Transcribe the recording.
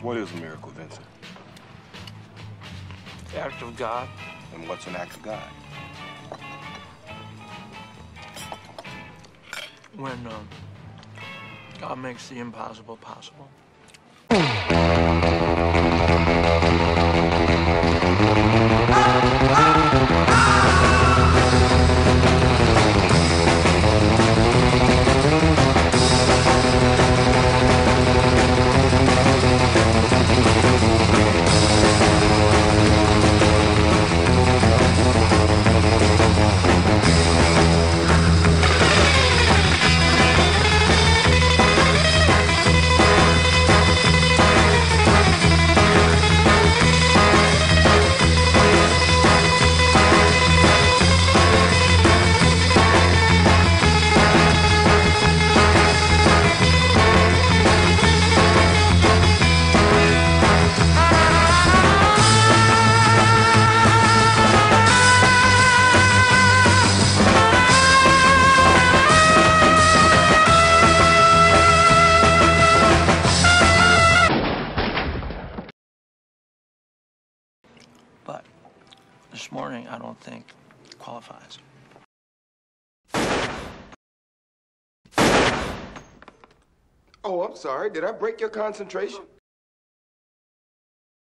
What is a miracle, Vincent? The act of God. And what's an act of God? When um, God makes the impossible possible. This morning, I don't think qualifies. Oh, I'm sorry. Did I break your concentration?